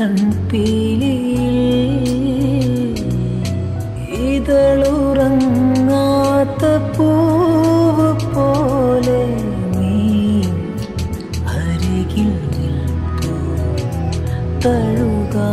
കൺപീലിയിൽ ഇതളുറങ്ങാത്ത പൂവ് പോലെ നീ അരികിൽ നിൽപ്പൂ തഴുകാ